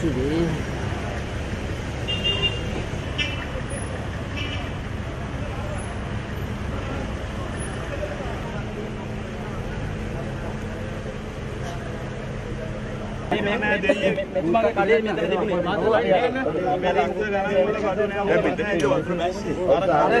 距离嗯好的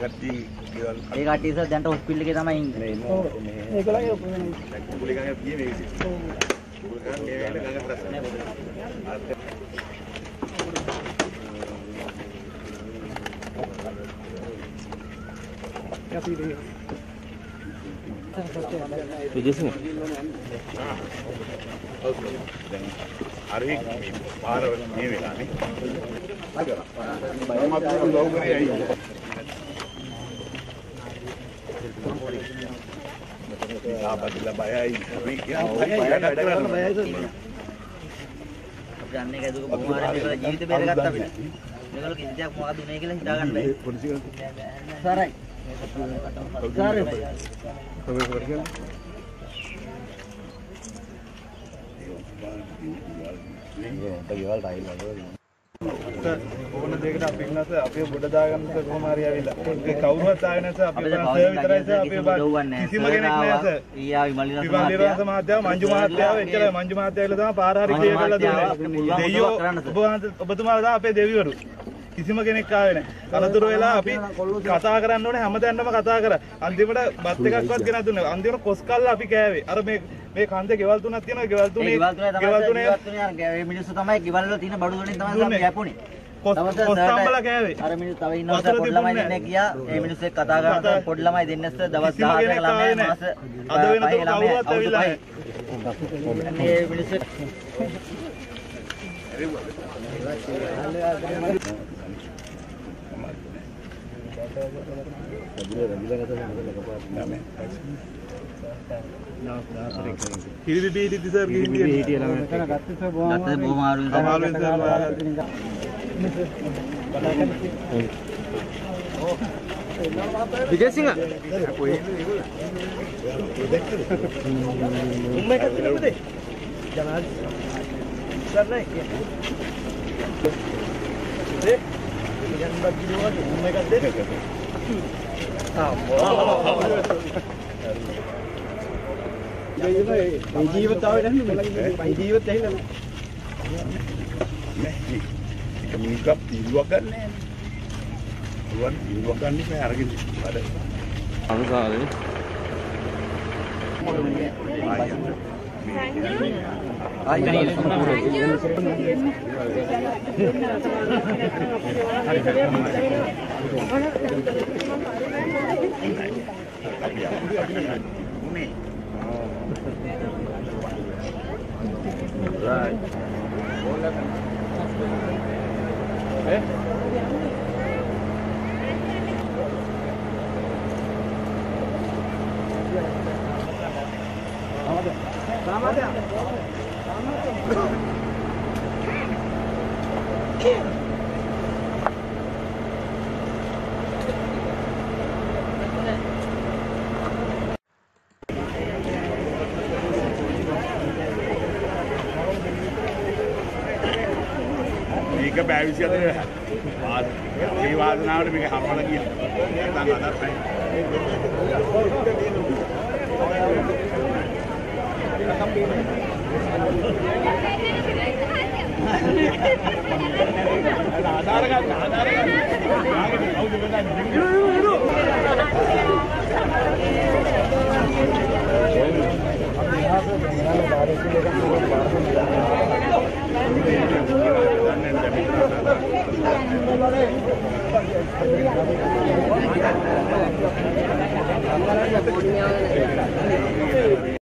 නිලධාරී කියා. ඒ කට්ටිය ඉස්සර දැන්ට හොස්පිටල් එකේ තමයි ඉන්නේ. විජේසිංහ හරි පාර මේ වෙලානේ බයමත් ලොව් කරේ අයියෝ ආපතිලා බයයි අපි කියන්නේ බයයි වැඩ කරනවා අපි අන්නේ කැදුක බොහොම හරි මේකල ජීවිත බේරගත්තා අපිට. මේගොල්ලෝ කිසි දෙයක් මොකද උනේ කියලා හිතා ගන්න බැහැ. සරයි. සරයි. ඕන දෙයකට අපි ඉන්නස අපේ ගොඩ දාගන්නස කොහොම හරි ඇවිල්ලා. ඒ කවුරුවත් ආවේ නැස අපි සර් විතරයි සර් අපි දවන්නේ කිසිම කෙනෙක් නෑ සර්. ඊයා විමලිනස විවාලිරාස මහත්තයා මංජු මහත්තයාව එච්චරයි මංජු මහත්තයා කියලා තමයි පාර හරි කරලා දුන්නේ. දෙයියෝ ඔබ ඔබතුමාලා තමයි අපේ දෙවිවරු. කිසිම කෙනෙක් ආවේ නැහැ. අනතුරු වෙලා අපි කතා කරන්න ඕනේ හැමදැන්නම කතා කරා. අන්තිමට බත් එකක්වත් ගෙනත් දුන්නේ. අන්තිමට කොස් කල්ලා අපි කෑවේ. අර මේ මේ කන්දේ ගෙවල් තුනක් තියෙනවා. ගෙවල් තුනේ ගෙවල් තුනේ ගෙවල් තුනේ අර ගේ- මිනිස්සු තමයි ගෙවල් වල තියෙන බඩු වලින් තමයි අපි දුන්නේ. කැපුනේ. කොස් තවද කොස් සර්ට තම්බලා කෑවේ. අර මිනිස්සු තව ඉන්නවා පොඩි ළමයි දෙන්නෙක් ගියා. ඒ මිනිස්සු එක්ක කතා කරලා පොඩි ළමයි දෙන්නෙක් දවස් කිසිම 18ක කෙනෙක් ළමයි ආවේ මාස නැහැ. අද ළමයි කවුරුවත් ඇවිල්ලා පහේ. ඒ මිනිස්සු කිරිදි බීටි සර් ගිහින් හිටියේ. ගත්තේ බොහොම අමාරුවෙන් තමයි. අමාරුවෙන් සර් වාගත්තා. විජේසිංහ ජීවිතාවේ නැහැ ජීවිත ඇහිලා නෑ ඒක මිනිස්සුක් තීරුවක් ගන්න නෑ රුවන් තීරුවක් ගන්න ඉතින් අරගෙන වැඩ අනුසාරේ මේක බෑ 24 වාද මේ වාදනාවට මේක හරවලා ගියා නැත්නම් අදත් නැහැ 나나라가 나나라가 이거 이거 이거